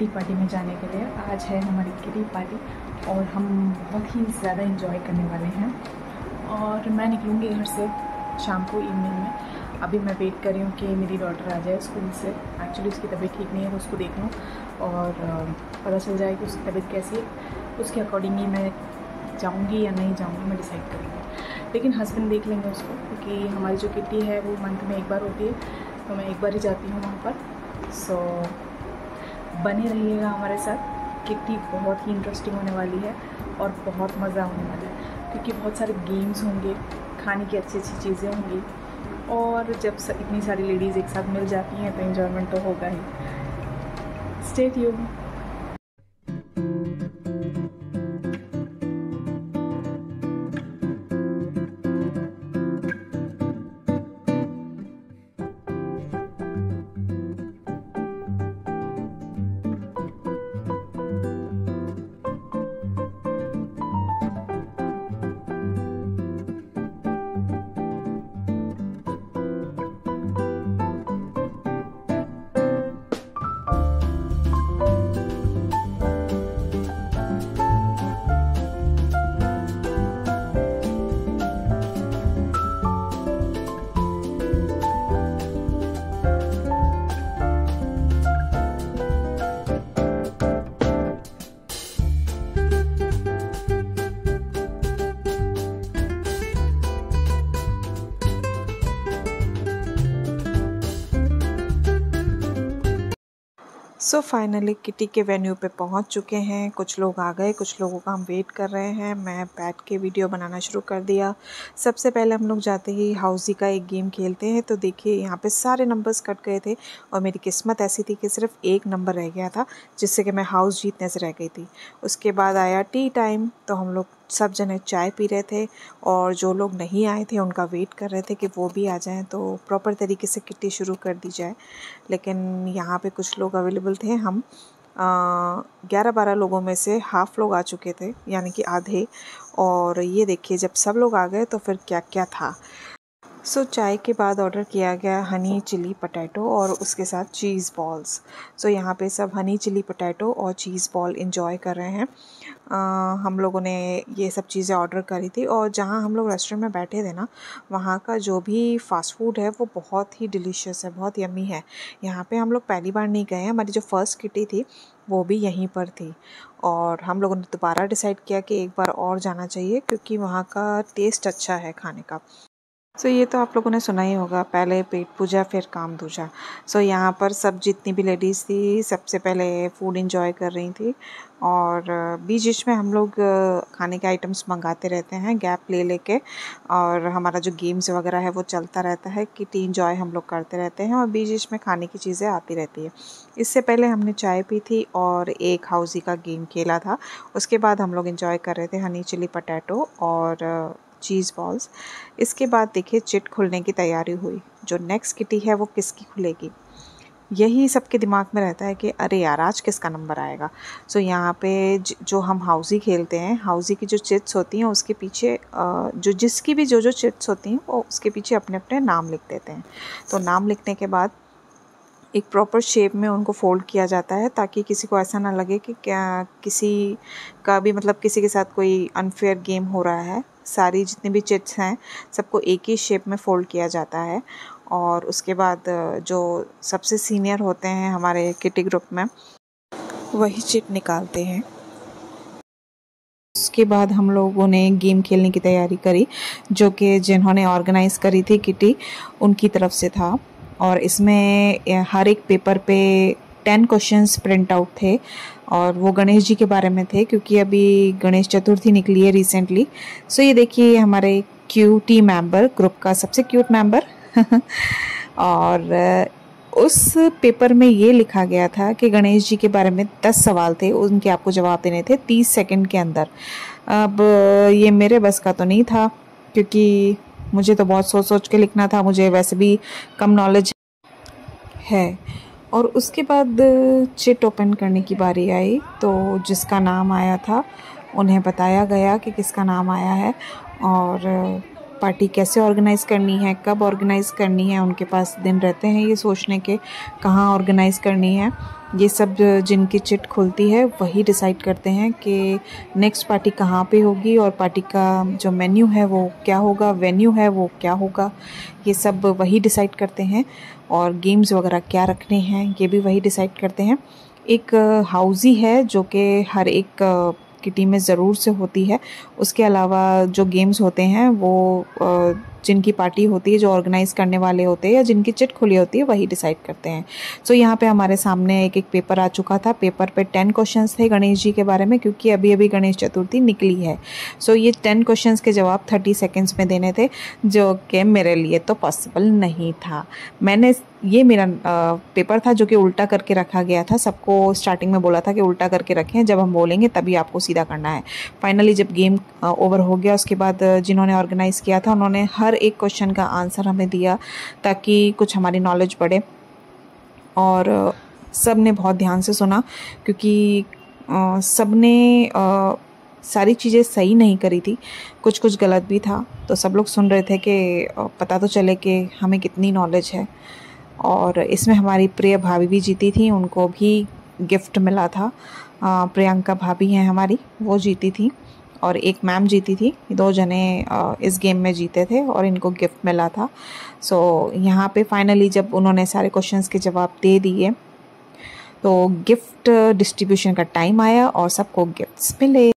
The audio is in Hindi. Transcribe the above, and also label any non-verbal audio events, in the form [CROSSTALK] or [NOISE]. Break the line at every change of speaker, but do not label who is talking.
किटी पार्टी में जाने के लिए। आज है हमारी किटी पार्टी और हम बहुत ही ज़्यादा इंजॉय करने वाले हैं। और मैं निकलूँगी घर से शाम को इवनिंग में। अभी मैं वेट कर रही हूँ कि मेरी डॉटर आ जाए स्कूल से। एक्चुअली उसकी तबीयत ठीक नहीं है तो उसको देख लूँ और पता चल जाए कि उसकी तबीयत कैसी है। उसके अकॉर्डिंग ही मैं जाऊँगी या नहीं जाऊँगी, मैं डिसाइड करूँगी। लेकिन हस्बैंड देख लेंगे उसको, क्योंकि हमारी जो किटी है वो मंथ में एक बार होती है तो मैं एक बार ही जाती हूँ वहाँ पर। सो बने रहिएगा हमारे साथ किट्टी बहुत ही इंटरेस्टिंग होने वाली है और बहुत मज़ा होने वाला है, क्योंकि बहुत सारे गेम्स होंगे, खाने की अच्छी अच्छी चीज़ें होंगी, और जब इतनी सारी लेडीज़ एक साथ मिल जाती हैं तो इन्जॉयमेंट तो होगा ही। State you
so finally kitty के वेन्यू पे पहुँच चुके हैं। कुछ लोग आ गए, कुछ लोगों का हम वेट कर रहे हैं। मैं बैठ के वीडियो बनाना शुरू कर दिया। सबसे पहले हम लोग जाते ही हाउसी का एक गेम खेलते हैं। तो देखिए, यहाँ पे सारे नंबर्स कट गए थे और मेरी किस्मत ऐसी थी कि सिर्फ़ एक नंबर रह गया था, जिससे कि मैं हाउस जीतने से रह गई थी। उसके बाद आया टी टाइम तो हम लोग सब जने चाय पी रहे थे और जो लोग नहीं आए थे, उनका वेट कर रहे थे कि वो भी आ जाएँ तो प्रॉपर तरीके से किट्टी शुरू कर दी जाए। लेकिन यहाँ पे कुछ लोग अवेलेबल थे, हम ग्यारह बारह लोगों में से हाफ़ लोग आ चुके थे, यानी कि आधे। और ये देखिए, जब सब लोग आ गए तो फिर क्या क्या था? सो so, चाय के बाद ऑर्डर किया गया हनी चिली पटैटो और उसके साथ चीज़ बॉल्स सो so, यहाँ पे सब हनी चिली पटैटो और चीज़ बॉल इंजॉय कर रहे हैं. आ, हम लोगों ने ये सब चीज़ें ऑर्डर करी थी और जहाँ हम लोग रेस्टोरेंट में बैठे थे ना वहाँ का जो भी फ़ास्ट फ़ूड है वो बहुत ही डिलीशियस है बहुत यमी है. यहाँ पे हम लोग पहली बार नहीं गए हमारी जो फ़र्स्ट किटी थी वो भी यहीं पर थी. और हम लोगों ने दोबारा डिसाइड किया कि एक बार और जाना चाहिए क्योंकि वहाँ का टेस्ट अच्छा है खाने का. सो so, ये तो आप लोगों ने सुना ही होगा पहले पेट पूजा फिर काम दूजा सो so, यहाँ पर सब जितनी भी लेडीज़ थी सबसे पहले फ़ूड इंजॉय कर रही थी और बीच बीच में हम लोग खाने के आइटम्स मंगाते रहते हैं गैप ले लेके और हमारा जो गेम्स वगैरह है वो चलता रहता है कि टी इंजॉय हम लोग करते रहते हैं और बीच बीच में खाने की चीज़ें आती रहती है। इससे पहले हमने चाय पी थी और एक हाउसी का गेम खेला था। उसके बाद हम लोग इंजॉय कर रहे थे हनी चिली पटैटो और चीज़ बॉल्स इसके बाद देखिए चिट खुलने की तैयारी हुई। जो नेक्स्ट किटी है वो किसकी खुलेगी? यही सबके दिमाग में रहता है कि अरे यार आज किसका नंबर आएगा? सो so, यहाँ पे जो हम हाउजी खेलते हैं हाउजी की जो चिट्स होती हैं उसके पीछे जो जिसकी भी जो जो चिट्स होती हैं वो उसके पीछे अपने अपने नाम लिख देते हैं। तो नाम लिखने के बाद एक प्रॉपर शेप में उनको फ़ोल्ड किया जाता है ताकि किसी को ऐसा ना लगे कि क्या किसी का भी मतलब किसी के साथ कोई अनफेयर गेम हो रहा है। सारी जितनी भी चिट्स हैं, सबको एक ही शेप में फ़ोल्ड किया जाता है। और उसके बाद जो सबसे सीनियर होते हैं हमारे किटी ग्रुप में, वही चिट निकालते हैं। उसके बाद हम लोगों ने गेम खेलने की तैयारी करी, जो कि जिन्होंने ऑर्गेनाइज़ करी थी किटी उनकी तरफ़ से था। और इसमें हर एक पेपर पे टेन क्वेश्चंस प्रिंट आउट थे और वो गणेश जी के बारे में थे, क्योंकि अभी गणेश चतुर्थी निकली है रिसेंटली सो ये देखिए हमारे क्यूटी मेंबर ग्रुप का सबसे क्यूट मेंबर [LAUGHS] और उस पेपर में ये लिखा गया था कि गणेश जी के बारे में दस सवाल थे, उनके आपको जवाब देने थे तीस सेकंड के अंदर। अब, ये मेरे बस का तो नहीं था, क्योंकि मुझे तो बहुत सोच सोच के लिखना था, मुझे वैसे भी कम नॉलेज है। और उसके बाद चिट ओपन करने की बारी आई तो जिसका नाम आया था, उन्हें बताया गया कि किसका नाम आया है और पार्टी कैसे ऑर्गेनाइज़ करनी है, कब ऑर्गेनाइज़ करनी है, उनके पास दिन रहते हैं ये सोचने के, कहाँ ऑर्गेनाइज़ करनी है। ये सब जिनकी चिट खुलती है, वही डिसाइड करते हैं कि नेक्स्ट पार्टी कहाँ पे होगी और पार्टी का जो मेन्यू है वो क्या होगा, वेन्यू है वो क्या होगा। ये सब वही डिसाइड करते हैं और गेम्स वगैरह क्या रखने हैं, ये भी वही डिसाइड करते हैं। एक हाउजी है जो कि हर एक की टीम में ज़रूर से होती है। उसके अलावा जो गेम्स होते हैं वो जिनकी पार्टी होती है जो ऑर्गेनाइज़ करने वाले होते हैं या जिनकी चिट खुली होती है वही डिसाइड करते हैं। सो so, यहाँ पे हमारे सामने एक एक पेपर आ चुका था। पेपर पे टेन क्वेश्चन थे गणेश जी के बारे में क्योंकि अभी अभी गणेश चतुर्थी निकली है। सो so, ये टेन क्वेश्चन के जवाब थर्टी सेकेंड्स में देने थे जो कि मेरे लिए तो पॉसिबल नहीं था। मैंने ये मेरा पेपर था जो कि उल्टा करके रखा गया था। सबको स्टार्टिंग में बोला था कि उल्टा करके रखें जब हम बोलेंगे तभी आपको सीधा करना है। फाइनली जब गेम ओवर हो गया उसके बाद जिन्होंने ऑर्गेनाइज़ किया था उन्होंने हर एक क्वेश्चन का आंसर हमें दिया ताकि कुछ हमारी नॉलेज बढ़े। और सबने बहुत ध्यान से सुना क्योंकि सबने सारी चीज़ें सही नहीं करी थी। कुछ कुछ गलत भी था। तो सब लोग सुन रहे थे कि पता तो चले कि हमें कितनी नॉलेज है। और इसमें हमारी प्रिय भाभी भी जीती थी। उनको भी गिफ्ट मिला था। प्रियंका भाभी हैं हमारी। वो जीती थी। और एक मैम जीती थी। दो जने इस गेम में जीते थे और इनको गिफ्ट मिला था। सो so, यहाँ पे फाइनली जब उन्होंने सारे क्वेश्चंस के जवाब दे दिए तो गिफ्ट डिस्ट्रीब्यूशन का टाइम आया और सबको गिफ्ट्स मिले।